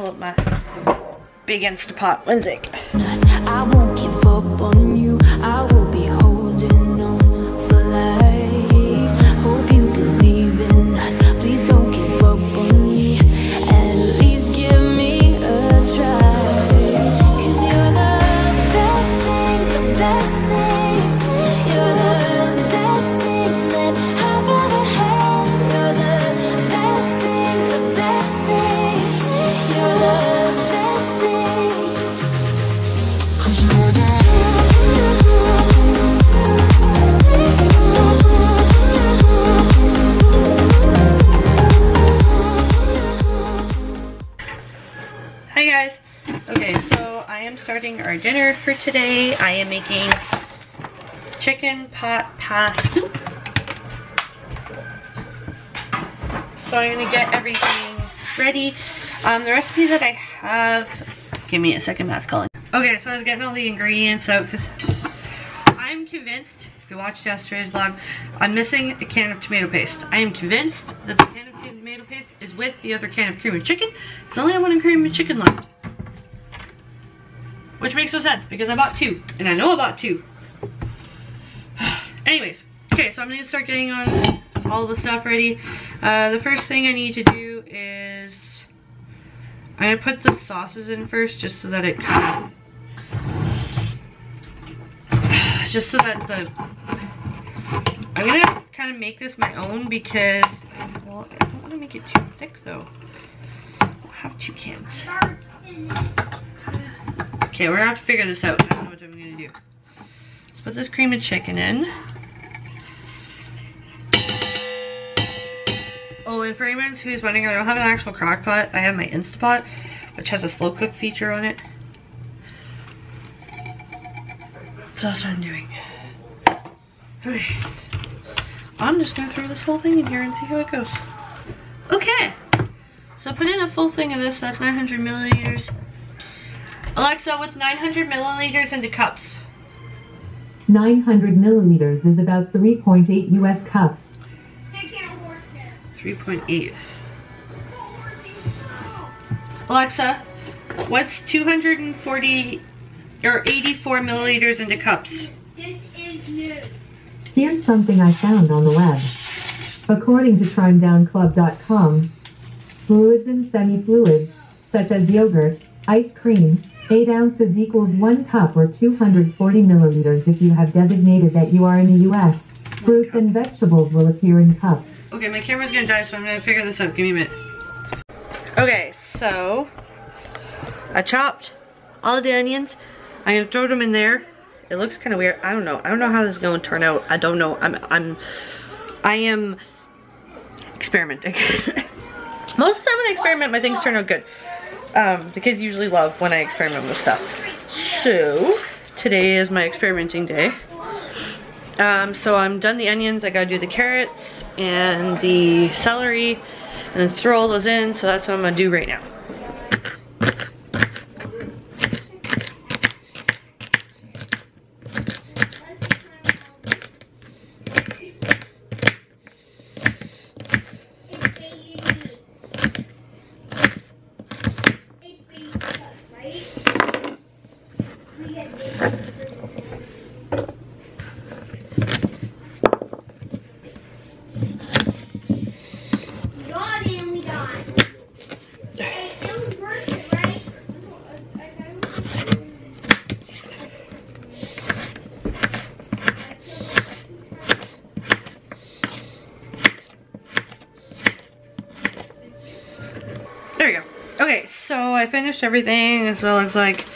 pull up my big Instapot. Sec. I won't give up on you. I will be holding so I am starting our dinner for today. I am making chicken pot pie soup. So I'm gonna get everything ready. Um, the recipe that I have, give me a second, Matt's calling. Okay, so I was getting all the ingredients out because I'm convinced, if you watched yesterday's vlog, I'm missing a can of tomato paste. I am convinced that the can of tomato paste is with the other can of cream and chicken. It's only one cream and chicken left. Which makes no sense because I bought two, and I know I bought two. Anyways, okay, so I'm gonna start getting on all the stuff ready. Uh, the first thing I need to do is I'm gonna put the sauces in first just so that it kind of just so that the I'm gonna kind of make this my own because well I don't want to make it too thick though. I have two cans. Okay, we're gonna have to figure this out. I don't know what I'm gonna do. Let's put this cream of chicken in. Oh, and for anyone who's wondering, I don't have an actual crock pot. I have my Instapot, which has a slow cook feature on it. So that's what I'm doing. Okay. I'm just gonna throw this whole thing in here and see how it goes. Okay. So I put in a full thing of this, that's 900 milliliters. Alexa, what's 900 milliliters into cups? 900 milliliters is about 3.8 US cups. 3.8. Alexa, what's 240 or 84 milliliters into cups? This is new. Here's something I found on the web. According to trimdownclub.com, fluids and semi-fluids, such as yogurt, ice cream, 8 ounces equals 1 cup or 240 milliliters if you have designated that you are in the US. Fruits and vegetables will appear in cups. Okay, my camera's gonna die, so I'm gonna figure this out. Give me a minute. Okay, so I chopped all the onions. I'm gonna throw them in there. It looks kind of weird. I don't know. I don't know how this is to turn out. I don't know. I'm, I'm, I am experimenting. Most of the time when I experiment, my things turn out good. Um, the kids usually love when I experiment with stuff. So, today is my experimenting day. Um, so I'm done the onions, I gotta do the carrots and the celery and then throw all those in, so that's what I'm gonna do right now. It's baby. It's baby stuff, right? We get baby. We got it and we got it. Hey, it was worth it, right? There we go. Okay, so I finished everything, so it looks like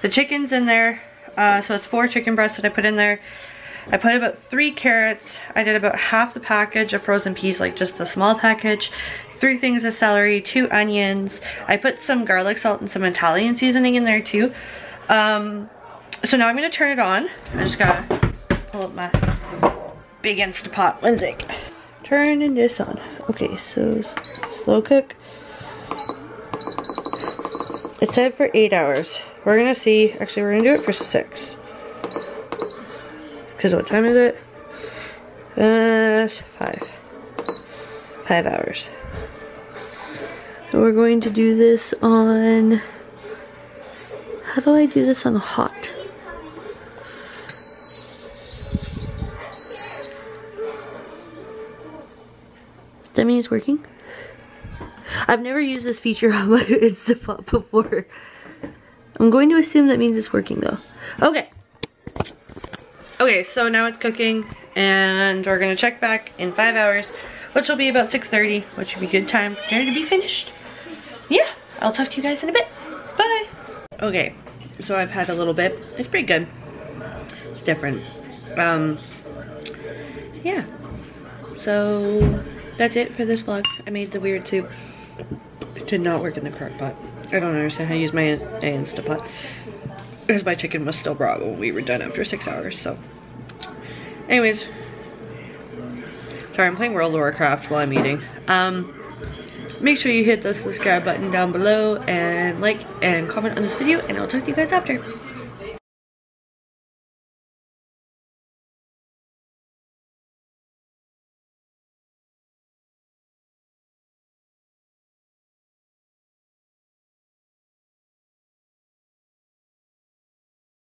the chicken's in there. Uh, so it's four chicken breasts that I put in there. I put about three carrots. I did about half the package of frozen peas, like just the small package. Three things of celery, two onions. I put some garlic salt and some Italian seasoning in there too. Um, so now I'm gonna turn it on. I just gotta pull up my big Instapot. One sec. Turning this on. Okay, so slow cook. It said for eight hours. We're gonna see. Actually, we're gonna do it for six. Because what time is it? Uh, five. Five hours. We're going to do this on, how do I do this on hot? That means working? I've never used this feature on my Instapot before. I'm going to assume that means it's working though. Okay. Okay, so now it's cooking and we're gonna check back in five hours, which will be about 6.30, which will be good time for dinner to be finished. Yeah, I'll talk to you guys in a bit. Bye. Okay, so I've had a little bit. It's pretty good. It's different. Um, yeah. So that's it for this vlog. I made the weird soup. It did not work in the crock pot. I don't understand how I use my Instapot. Because my chicken was still raw when we were done after six hours, so. Anyways. Sorry, I'm playing World of Warcraft while I'm eating. Um, make sure you hit the subscribe button down below and like and comment on this video and I'll talk to you guys after.